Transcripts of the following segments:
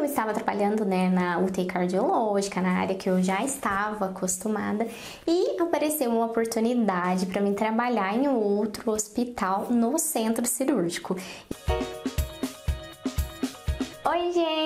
eu estava trabalhando né, na UTI cardiológica, na área que eu já estava acostumada, e apareceu uma oportunidade para mim trabalhar em outro hospital no centro cirúrgico.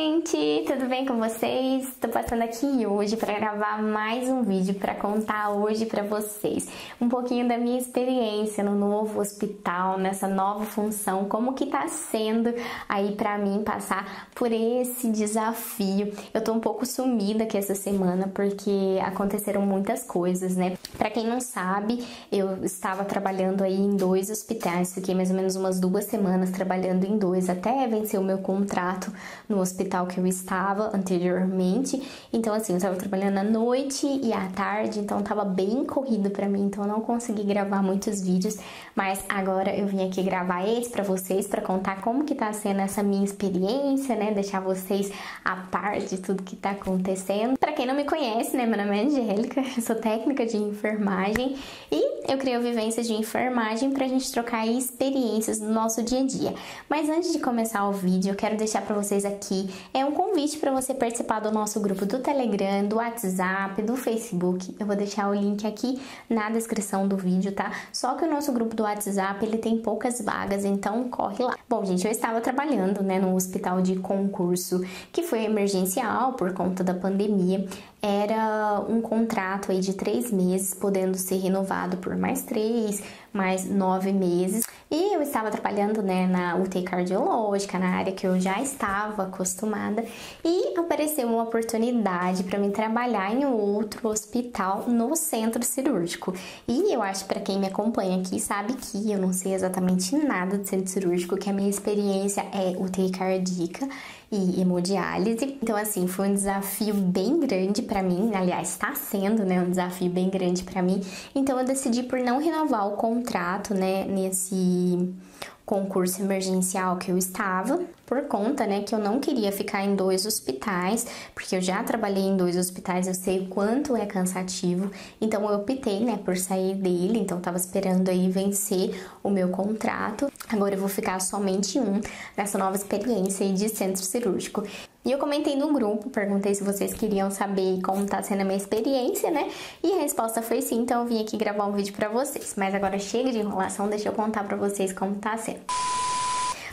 Gente, tudo bem com vocês? Estou passando aqui hoje para gravar mais um vídeo para contar hoje para vocês um pouquinho da minha experiência no novo hospital, nessa nova função, como que tá sendo aí para mim passar por esse desafio. Eu tô um pouco sumida aqui essa semana porque aconteceram muitas coisas, né? Para quem não sabe, eu estava trabalhando aí em dois hospitais, fiquei mais ou menos umas duas semanas trabalhando em dois até vencer o meu contrato no hospital que eu estava anteriormente. Então, assim, eu estava trabalhando à noite e à tarde, então tava bem corrido para mim, então eu não consegui gravar muitos vídeos, mas agora eu vim aqui gravar esse para vocês para contar como que tá sendo essa minha experiência, né? Deixar vocês a par de tudo que tá acontecendo. Para quem não me conhece, né, meu nome é Angélica, sou técnica de enfermagem e eu criei o Vivências de Enfermagem pra gente trocar experiências no nosso dia a dia. Mas antes de começar o vídeo, eu quero deixar para vocês aqui é um convite para você participar do nosso grupo do Telegram, do WhatsApp, do Facebook. Eu vou deixar o link aqui na descrição do vídeo, tá? Só que o nosso grupo do WhatsApp, ele tem poucas vagas, então corre lá. Bom, gente, eu estava trabalhando, né, no hospital de concurso, que foi emergencial por conta da pandemia era um contrato aí de três meses, podendo ser renovado por mais três, mais nove meses. E eu estava trabalhando né, na UTI cardiológica, na área que eu já estava acostumada, e apareceu uma oportunidade para mim trabalhar em outro hospital no centro cirúrgico. E eu acho para quem me acompanha aqui sabe que eu não sei exatamente nada de centro cirúrgico, que a minha experiência é UTI cardíaca e hemodiálise. Então, assim, foi um desafio bem grande para mim. Aliás, está sendo, né, um desafio bem grande para mim. Então, eu decidi por não renovar o contrato, né, nesse concurso emergencial que eu estava, por conta, né, que eu não queria ficar em dois hospitais, porque eu já trabalhei em dois hospitais, eu sei o quanto é cansativo, então eu optei, né, por sair dele, então tava esperando aí vencer o meu contrato. Agora eu vou ficar somente um nessa nova experiência de centro cirúrgico. E eu comentei no grupo, perguntei se vocês queriam saber como tá sendo a minha experiência, né? E a resposta foi sim, então eu vim aqui gravar um vídeo pra vocês. Mas agora chega de enrolação, deixa eu contar pra vocês como tá sendo.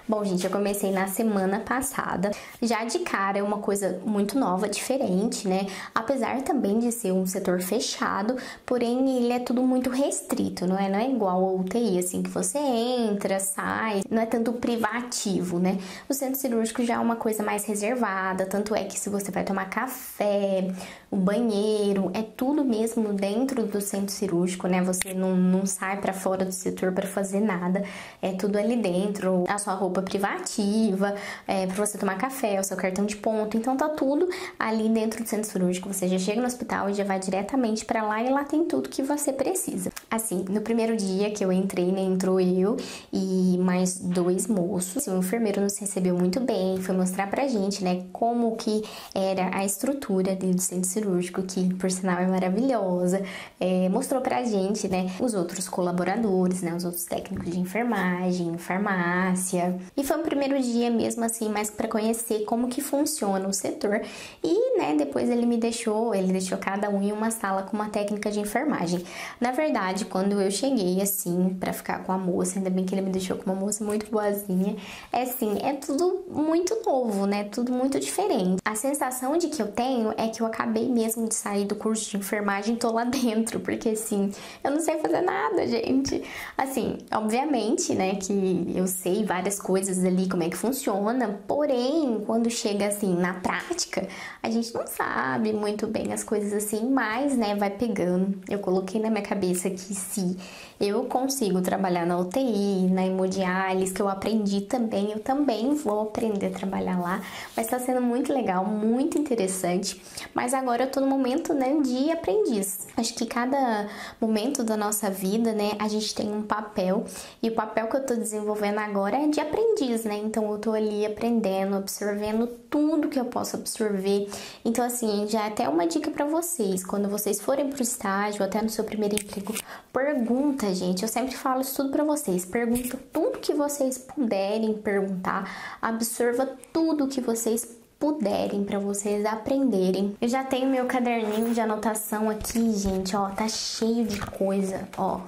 Bom, gente, eu comecei na semana passada. Já de cara é uma coisa muito nova, diferente, né? Apesar também de ser um setor fechado, porém ele é tudo muito restrito, não é? Não é igual ao UTI, assim, que você entra, sai, não é tanto privativo, né? O centro cirúrgico já é uma coisa mais reservada, tanto é que se você vai tomar café, o banheiro, é tudo mesmo dentro do centro cirúrgico, né? Você não, não sai para fora do setor para fazer nada, é tudo ali dentro. A sua roupa roupa privativa, é, para você tomar café, o seu cartão de ponto. Então tá tudo ali dentro do centro cirúrgico. Você já chega no hospital e já vai diretamente para lá e lá tem tudo que você precisa. Assim, no primeiro dia que eu entrei, né, entrou eu e mais dois moços. O enfermeiro nos recebeu muito bem, foi mostrar pra gente, né, como que era a estrutura do centro cirúrgico, que por sinal é maravilhosa. É, mostrou pra gente, né, os outros colaboradores, né, os outros técnicos de enfermagem, farmácia, e foi um primeiro dia mesmo assim, mais para conhecer como que funciona o setor. E, né, depois ele me deixou, ele deixou cada um em uma sala com uma técnica de enfermagem. Na verdade, quando eu cheguei assim para ficar com a moça, ainda bem que ele me deixou com uma moça muito boazinha, é assim, é tudo muito novo, né? Tudo muito diferente. A sensação de que eu tenho é que eu acabei mesmo de sair do curso de enfermagem tô lá dentro, porque assim, eu não sei fazer nada, gente. Assim, obviamente, né, que eu sei várias coisas coisas ali, como é que funciona, porém, quando chega assim na prática, a gente não sabe muito bem as coisas assim, mas né, vai pegando. Eu coloquei na minha cabeça que se eu consigo trabalhar na UTI, na hemodiálise, que eu aprendi também, eu também vou aprender a trabalhar lá. Mas tá sendo muito legal, muito interessante. Mas agora eu tô no momento, né, de aprendiz. Acho que cada momento da nossa vida, né, a gente tem um papel e o papel que eu tô desenvolvendo agora é de aprendiz, né? Então eu tô ali aprendendo, absorvendo tudo que eu posso absorver. Então assim, já é até uma dica para vocês, quando vocês forem pro estágio, até no seu primeiro emprego, pergunta gente, eu sempre falo isso tudo para vocês. Pergunta tudo que vocês puderem perguntar, absorva tudo que vocês puderem, para vocês aprenderem. Eu já tenho meu caderninho de anotação aqui, gente, ó, tá cheio de coisa, ó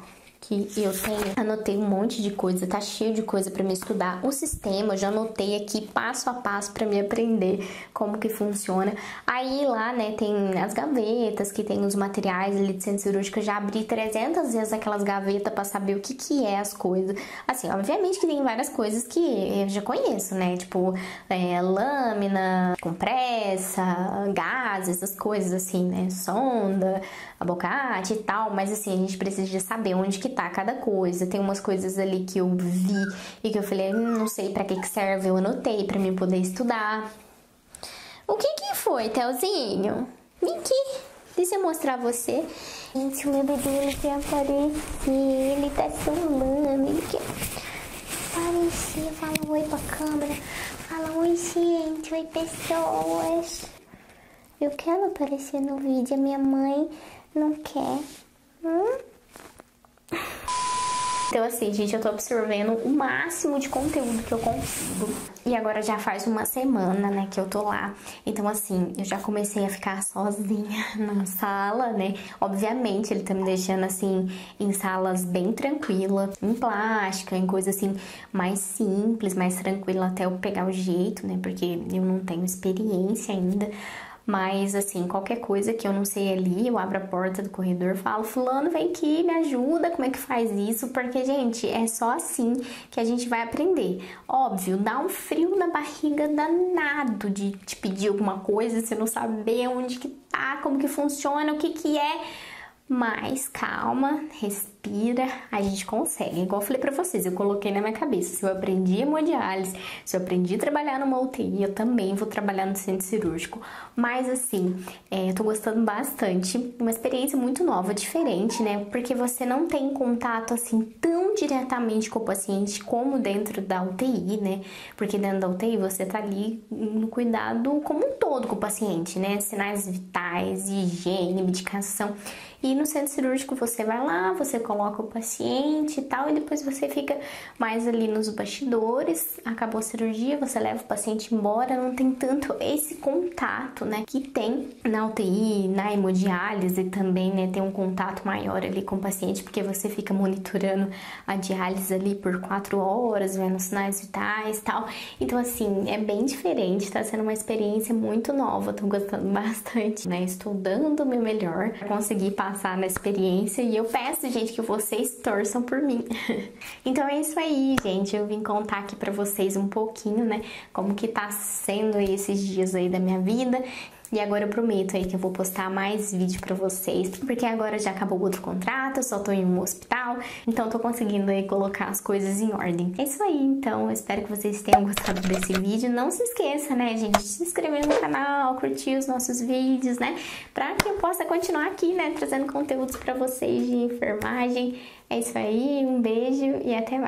que eu tenho, anotei um monte de coisa, tá cheio de coisa para me estudar. O sistema eu já anotei aqui passo a passo para me aprender como que funciona. Aí lá, né, tem as gavetas que tem os materiais ali de centro cirúrgico. Eu já abri 300 vezes aquelas gavetas para saber o que que é as coisas. Assim, obviamente que tem várias coisas que eu já conheço, né? Tipo, é, lâmina, compressa, gás, essas coisas assim, né? Sonda, abocate e tal. Mas assim, a gente precisa saber onde que tá cada coisa. Tem umas coisas ali que eu vi e que eu falei, hum, não sei para que que serve, eu anotei para mim poder estudar. O que que foi, Telzinho? Vem aqui, deixa eu mostrar você. Gente, o meu bebê ele quer aparecer, ele tá somando, ele quer aparecer. Fala oi pra câmera, fala oi gente, oi pessoas. Eu quero aparecer no vídeo, a minha mãe não quer. Hum? Então, assim, gente, eu tô absorvendo o máximo de conteúdo que eu consigo. E agora já faz uma semana, né, que eu tô lá. Então, assim, eu já comecei a ficar sozinha na sala, né? Obviamente, ele tá me deixando, assim, em salas bem tranquila, em plástica, em coisa, assim, mais simples, mais tranquila até eu pegar o jeito, né? Porque eu não tenho experiência ainda. Mas, assim, qualquer coisa que eu não sei ali, eu abro a porta do corredor, falo, fulano, vem aqui, me ajuda, como é que faz isso? Porque, gente, é só assim que a gente vai aprender. Óbvio, dá um frio na barriga danado de te pedir alguma coisa, você não saber onde que tá, como que funciona, o que que é mas calma, respira, a gente consegue. Igual eu falei pra vocês, eu coloquei na minha cabeça, se eu aprendi hemodiálise, se eu aprendi a trabalhar numa UTI, eu também vou trabalhar no centro cirúrgico. Mas assim, é, eu tô gostando bastante, uma experiência muito nova, diferente, né? Porque você não tem contato assim tão diretamente com o paciente como dentro da UTI, né? Porque dentro da UTI você tá ali no cuidado como um todo com o paciente, né? Sinais vitais, higiene, medicação. E no centro cirúrgico você vai lá, você coloca o paciente e tal, e depois você fica mais ali nos bastidores. Acabou a cirurgia, você leva o paciente embora, não tem tanto esse contato, né, que tem na UTI, na hemodiálise também, né, tem um contato maior ali com o paciente, porque você fica monitorando a diálise ali por quatro horas, vendo sinais vitais e tal. Então, assim, é bem diferente, tá sendo uma experiência muito nova, tô gostando bastante, né, estou dando o meu melhor pra conseguir passar passar na experiência e eu peço, gente, que vocês torçam por mim. então é isso aí, gente. Eu vim contar aqui para vocês um pouquinho, né, como que tá sendo esses dias aí da minha vida. E agora eu prometo aí que eu vou postar mais vídeo para vocês, porque agora já acabou outro contrato, eu só tô em um hospital, então tô conseguindo aí colocar as coisas em ordem. É isso aí, então, eu espero que vocês tenham gostado desse vídeo. Não se esqueça, né, gente, de se inscrever no canal, curtir os nossos vídeos, né, pra que eu possa continuar aqui, né, trazendo conteúdos para vocês de enfermagem. É isso aí, um beijo e até mais.